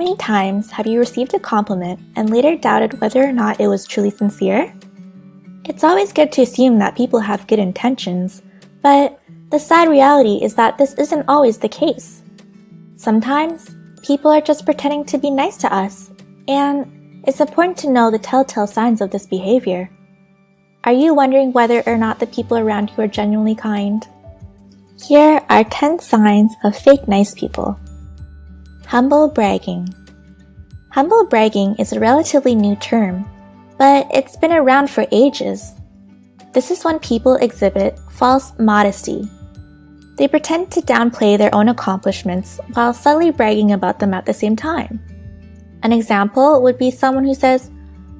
many times have you received a compliment and later doubted whether or not it was truly sincere? It's always good to assume that people have good intentions, but the sad reality is that this isn't always the case. Sometimes, people are just pretending to be nice to us, and it's important to know the telltale signs of this behavior. Are you wondering whether or not the people around you are genuinely kind? Here are 10 signs of fake nice people. Humble bragging. Humble bragging is a relatively new term, but it's been around for ages. This is when people exhibit false modesty. They pretend to downplay their own accomplishments while subtly bragging about them at the same time. An example would be someone who says,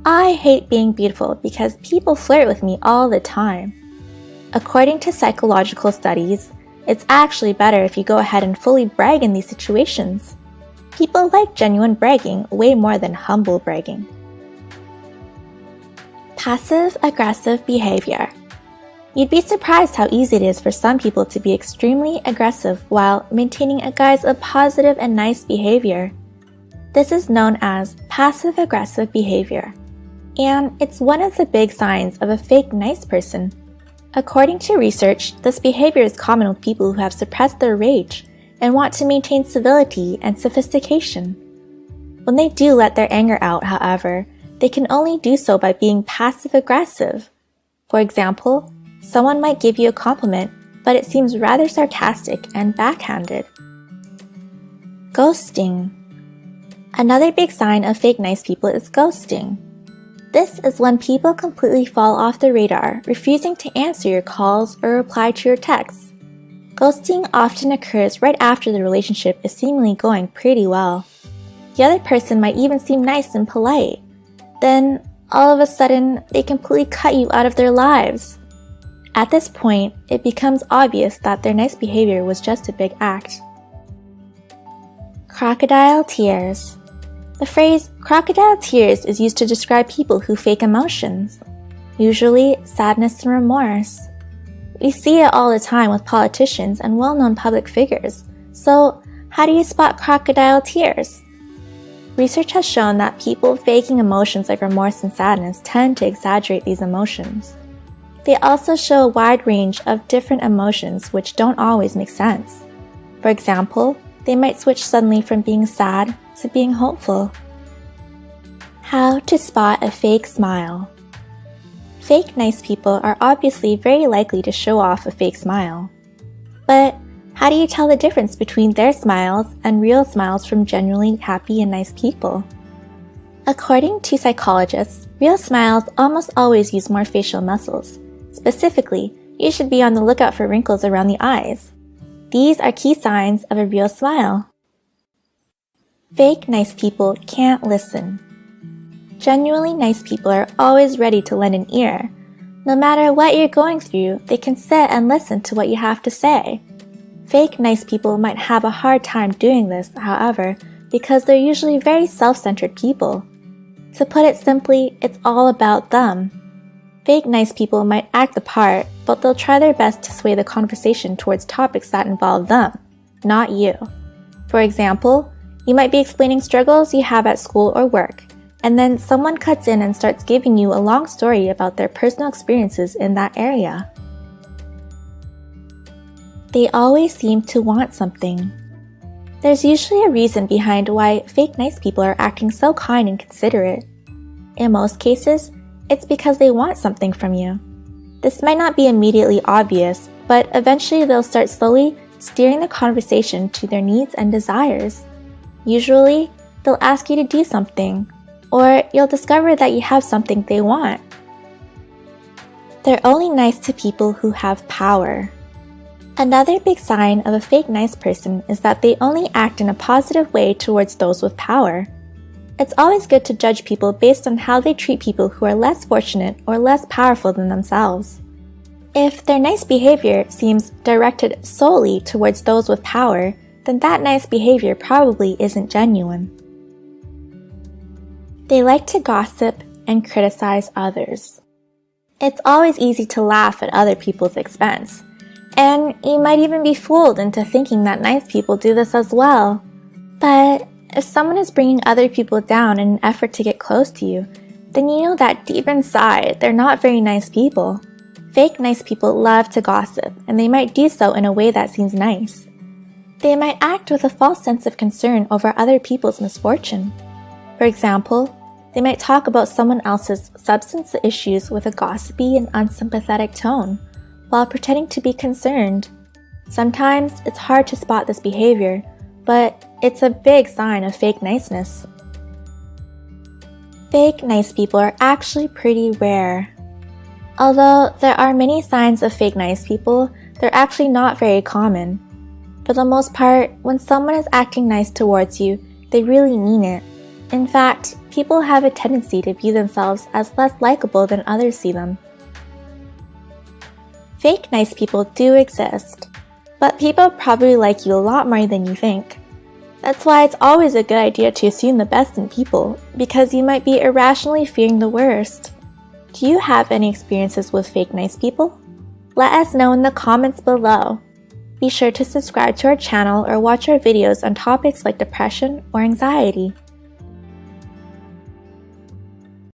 I hate being beautiful because people flirt with me all the time. According to psychological studies, it's actually better if you go ahead and fully brag in these situations. People like genuine bragging way more than humble bragging. Passive aggressive behavior. You'd be surprised how easy it is for some people to be extremely aggressive while maintaining a guise of positive and nice behavior. This is known as passive aggressive behavior, and it's one of the big signs of a fake nice person. According to research, this behavior is common with people who have suppressed their rage and want to maintain civility and sophistication. When they do let their anger out, however, they can only do so by being passive aggressive. For example, someone might give you a compliment, but it seems rather sarcastic and backhanded. Ghosting Another big sign of fake nice people is ghosting. This is when people completely fall off the radar, refusing to answer your calls or reply to your texts. Ghosting often occurs right after the relationship is seemingly going pretty well. The other person might even seem nice and polite. Then, all of a sudden, they completely cut you out of their lives. At this point, it becomes obvious that their nice behavior was just a big act. Crocodile tears. The phrase crocodile tears is used to describe people who fake emotions, usually sadness and remorse. We see it all the time with politicians and well known public figures, so how do you spot crocodile tears? Research has shown that people faking emotions like remorse and sadness tend to exaggerate these emotions. They also show a wide range of different emotions which don't always make sense. For example, they might switch suddenly from being sad to being hopeful. How to spot a fake smile. Fake nice people are obviously very likely to show off a fake smile. But how do you tell the difference between their smiles and real smiles from genuinely happy and nice people? According to psychologists, real smiles almost always use more facial muscles. Specifically, you should be on the lookout for wrinkles around the eyes. These are key signs of a real smile. Fake nice people can't listen. Genuinely nice people are always ready to lend an ear. No matter what you're going through, they can sit and listen to what you have to say. Fake nice people might have a hard time doing this, however, because they're usually very self-centered people. To put it simply, it's all about them. Fake nice people might act the part, but they'll try their best to sway the conversation towards topics that involve them, not you. For example, you might be explaining struggles you have at school or work, and then someone cuts in and starts giving you a long story about their personal experiences in that area. They always seem to want something. There's usually a reason behind why fake nice people are acting so kind and considerate. In most cases, it's because they want something from you. This might not be immediately obvious, but eventually they'll start slowly steering the conversation to their needs and desires. Usually, they'll ask you to do something, or you'll discover that you have something they want. They're only nice to people who have power. Another big sign of a fake nice person is that they only act in a positive way towards those with power. It's always good to judge people based on how they treat people who are less fortunate or less powerful than themselves. If their nice behavior seems directed solely towards those with power, then that nice behavior probably isn't genuine. They like to gossip and criticize others. It's always easy to laugh at other people's expense, and you might even be fooled into thinking that nice people do this as well. But If someone is bringing other people down in an effort to get close to you, then you know that deep inside they're not very nice people. Fake nice people love to gossip, and they might do so in a way that seems nice. They might act with a false sense of concern over other people's misfortune. For example, they might talk about someone else's substance issues with a gossipy and unsympathetic tone, while pretending to be concerned. Sometimes it's hard to spot this behavior, but it's a big sign of fake niceness. Fake nice people are actually pretty rare. Although there are many signs of fake nice people, they're actually not very common. For the most part, when someone is acting nice towards you, they really mean it. In fact, people have a tendency to view themselves as less likable than others see them. Fake nice people do exist, but people probably like you a lot more than you think. That's why it's always a good idea to assume the best in people, because you might be irrationally fearing the worst. Do you have any experiences with fake nice people? Let us know in the comments below. Be sure to subscribe to our channel or watch our videos on topics like depression or anxiety.